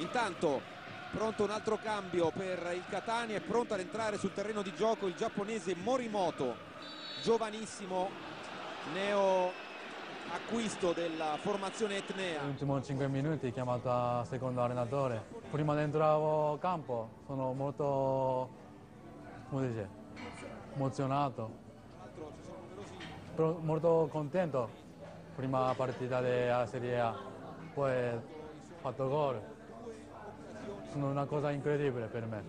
Intanto pronto un altro cambio per il Catania, è pronto ad entrare sul terreno di gioco il giapponese Morimoto, giovanissimo neo acquisto della formazione Etnea. Ultimo 5 minuti chiamato a secondo allenatore. Prima di entrare a campo sono molto come dice, emozionato, molto contento. Prima partita della Serie A, poi fatto gol. Sono una cosa incredibile per me.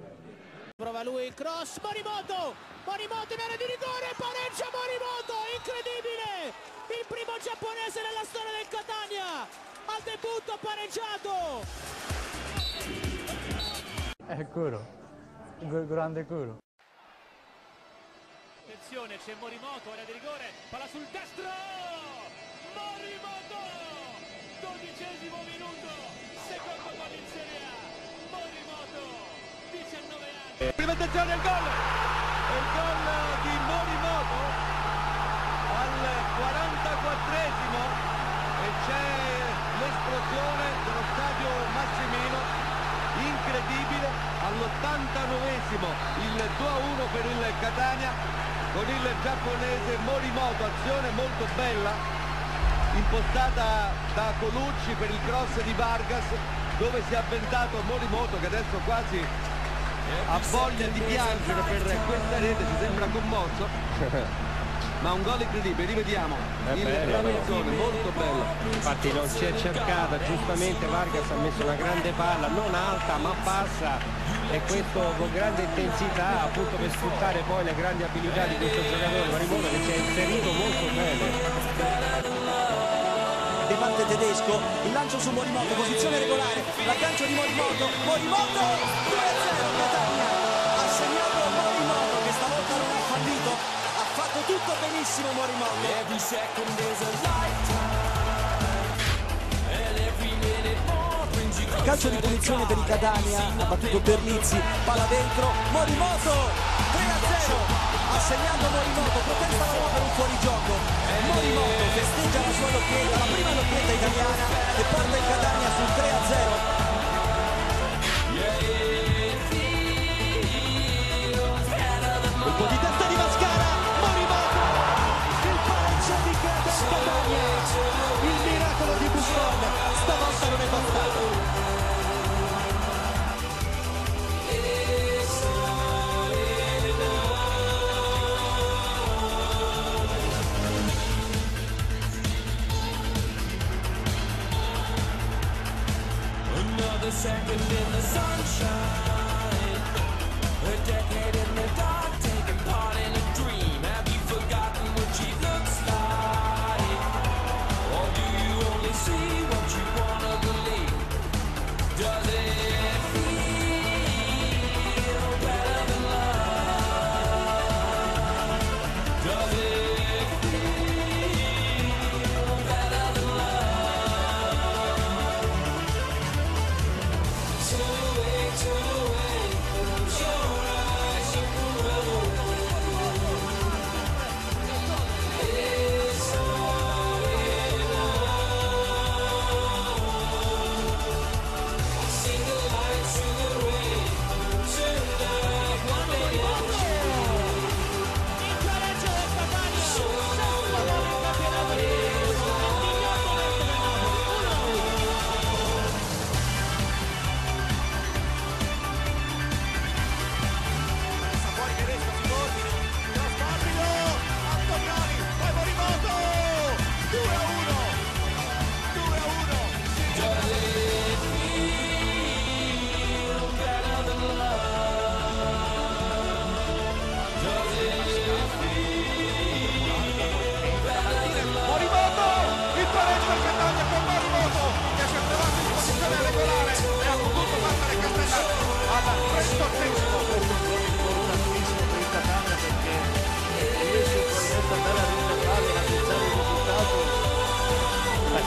Prova lui il cross, Morimoto, Morimoto in area di rigore, pareggia Morimoto, incredibile! Il primo giapponese nella storia del Catania, al debutto pareggiato! È culo, Gu- grande culo. Attenzione, c'è Morimoto, area di rigore, palla sul destro! Morimoto! Dodicesimo minuto, secondo gol Prima attenzione al gol! Il gol di Morimoto al 44esimo e c'è l'esplosione dello stadio Massimino incredibile all'89esimo il 2-1 per il Catania con il giapponese Morimoto azione molto bella impostata da Colucci per il cross di Vargas dove si è avventato Morimoto che adesso quasi ha voglia di piangere per questa rete, si sembra commosso. Ma un gol incredibile, rivediamo il traversone, molto bello. Infatti non si è cercata, giustamente Vargas ha messo una grande palla, non alta ma bassa e questo con grande intensità appunto per sfruttare poi le grandi abilità di questo giocatore Marimoto che si è inserito molto bene. De parte tedesco, il lancio su Morimoto, posizione regolare, l'aggancio di Morimoto, Morimoto 2-0 Calcio di punizione per i Catania, ha battuto Bernizzi, palla dentro, Morimoto 3-0, ha segnato Morimoto, protesta la Roma per un fuorigioco, Morimoto festeggia la sua doppietta, la prima doppietta italiana che porta il Catania sul 3-0. Colpo di testa di Mascara, second in the sunshine.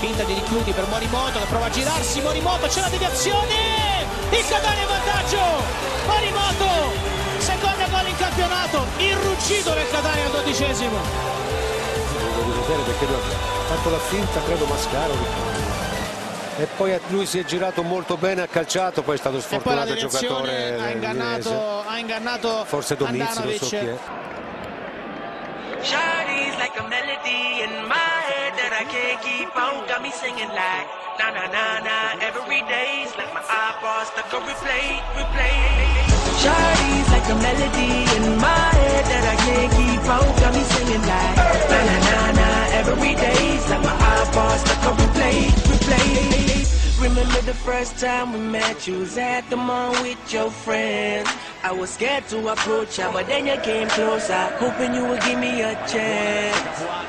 Finta di richiudi per Morimoto che prova a girarsi, Morimoto c'è la deviazione! Il Catania in vantaggio! Morimoto! Seconda gol in campionato, il ruggito del Catania al dodicesimo. Devo vedere perché ha fatto la finta, credo Mascaro. E poi lui si è girato molto bene, ha calciato, poi è stato sfortunato il giocatore ha ingannato, ha ingannato Forse Domizzi, non so chi è. Can't keep on. Got me singing like na na na na every day's like my iPod stuck on replay, replay. Shawty's like a melody in my head that I can't keep on. Got me singing like na na na na every day's like my iPod stuck on replay, replay. Remember the first time we met, you was at the mall with your friends. I was scared to approach you, but then you came closer, hoping you would give me a chance.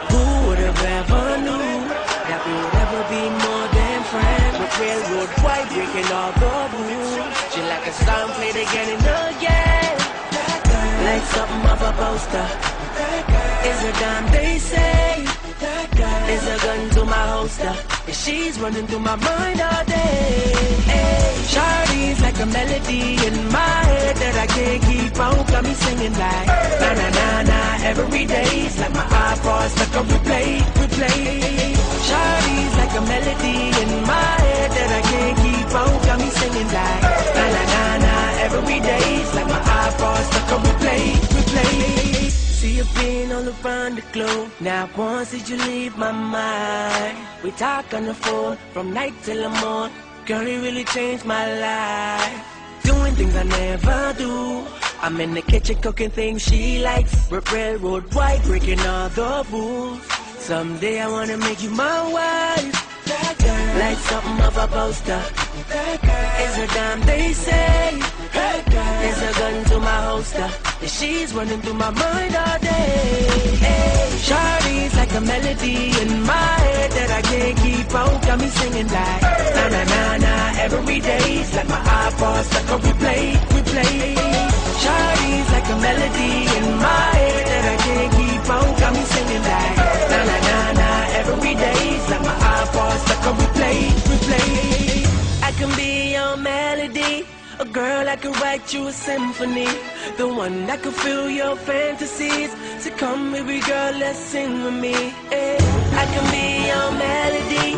A poster. Is a dime they say. Is a gun to my holster. And she's running through my mind all day. Hey, Shawty's like a melody in my head that I can't keep on. Got me singing like na na na na every day's like my iPod stuck on replay, replay. Around the globe. Now once did you leave my mind? We talk on the phone from night till the morn. Girl, you really changed my life. Doing things I never do. I'm in the kitchen cooking things she likes. Rip railroad white, breaking all the rules. Someday I wanna make you my wife. Like something of a poster. It's a dime they say. There's a gun to my holster. And she's running through my mind all day. Hey, Shawty's like a melody in my head that I can't keep on. Got me singing like na na na na every day's like my iPod stuck on replay. A girl that could write you a symphony. The one that could fill your fantasies. So come, baby girl, let's sing with me. eh. I can be your melody.